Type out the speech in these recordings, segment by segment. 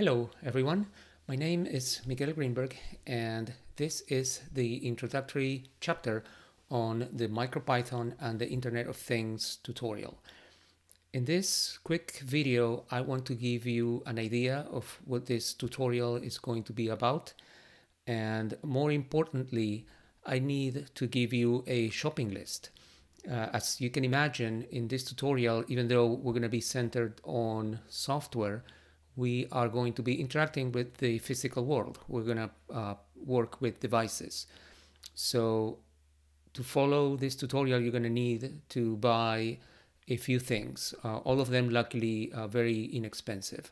Hello everyone, my name is Miguel Grinberg and this is the introductory chapter on the MicroPython and the Internet of Things tutorial. In this quick video, I want to give you an idea of what this tutorial is going to be about. And more importantly, I need to give you a shopping list. Uh, as you can imagine in this tutorial, even though we're going to be centered on software, we are going to be interacting with the physical world. We're going to uh, work with devices. So to follow this tutorial, you're going to need to buy a few things, uh, all of them luckily uh, very inexpensive.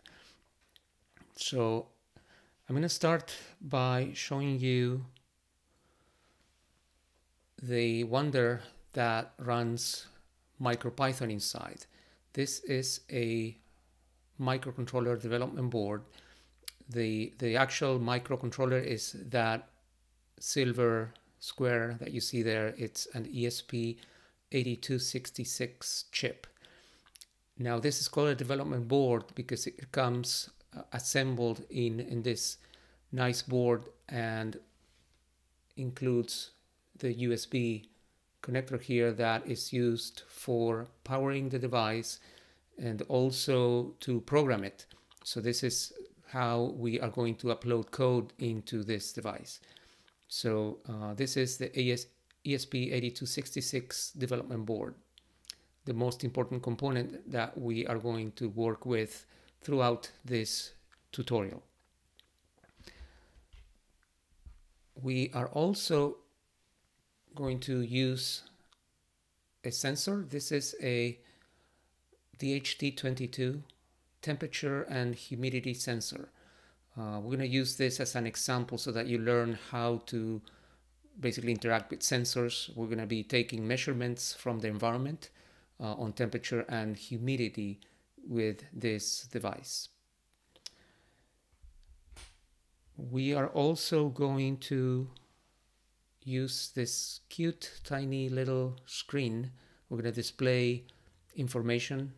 So I'm going to start by showing you the wonder that runs MicroPython inside. This is a microcontroller development board. The, the actual microcontroller is that silver square that you see there. It's an ESP8266 chip. Now this is called a development board because it comes uh, assembled in, in this nice board and includes the USB connector here that is used for powering the device and also to program it. So this is how we are going to upload code into this device. So uh, this is the AS ESP8266 development board, the most important component that we are going to work with throughout this tutorial. We are also going to use a sensor. This is a DHT22 temperature and humidity sensor. Uh, we're going to use this as an example so that you learn how to basically interact with sensors. We're going to be taking measurements from the environment uh, on temperature and humidity with this device. We are also going to use this cute tiny little screen. We're going to display information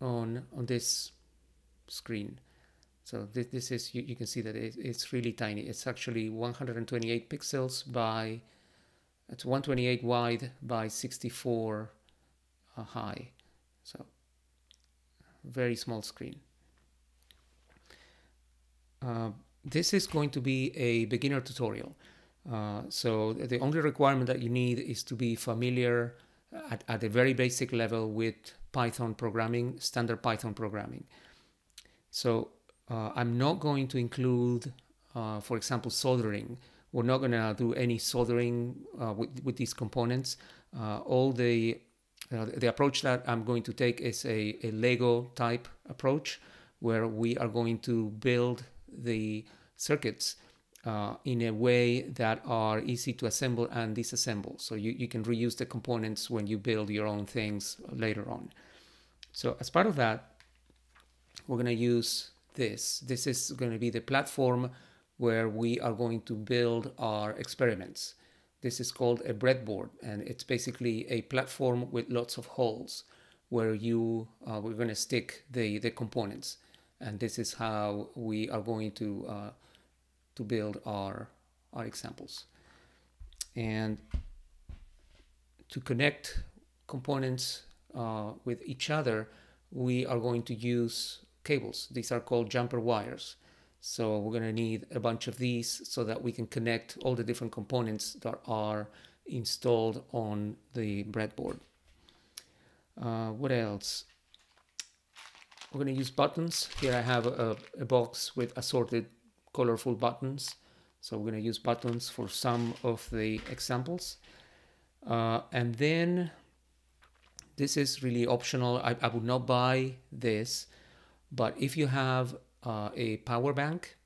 on, on this screen. So this, this is, you, you can see that it, it's really tiny. It's actually 128 pixels by, it's 128 wide by 64 uh, high. So very small screen. Uh, this is going to be a beginner tutorial. Uh, so the only requirement that you need is to be familiar at, at a very basic level with Python programming, standard Python programming. So uh, I'm not going to include, uh, for example, soldering. We're not going to do any soldering uh, with, with these components. Uh, all the uh, the approach that I'm going to take is a, a Lego type approach where we are going to build the circuits uh, in a way that are easy to assemble and disassemble. So you, you can reuse the components when you build your own things later on. So as part of that, we're going to use this. This is going to be the platform where we are going to build our experiments. This is called a breadboard, and it's basically a platform with lots of holes where you uh, we're going to stick the the components, and this is how we are going to uh, to build our our examples. And to connect components uh, with each other, we are going to use cables. These are called jumper wires. So we're going to need a bunch of these so that we can connect all the different components that are installed on the breadboard. Uh, what else? We're going to use buttons. Here I have a, a box with assorted colorful buttons. So we're going to use buttons for some of the examples. Uh, and then this is really optional. I, I would not buy this but if you have uh, a power bank,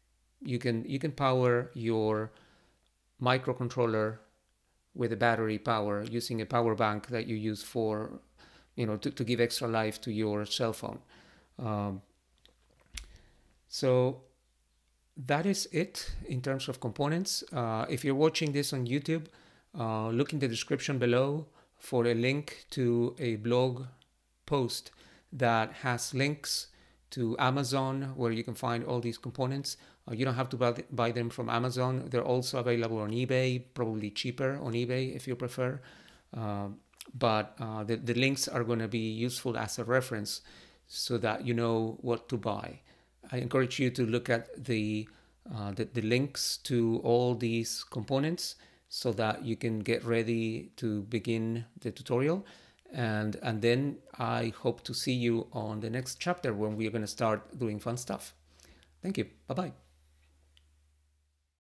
you can you can power your microcontroller with a battery power using a power bank that you use for you know to, to give extra life to your cell phone. Um, so that is it in terms of components. Uh, if you're watching this on YouTube, uh, look in the description below for a link to a blog post that has links to Amazon, where you can find all these components. Uh, you don't have to buy, them from Amazon. They're also available on eBay, probably cheaper on eBay if you prefer. Uh, but uh, the, the links are going to be useful as a reference so that you know what to buy. I encourage you to look at the, uh, the, the links to all these components so that you can get ready to begin the tutorial and and then I hope to see you on the next chapter when we are going to start doing fun stuff. Thank you. Bye bye.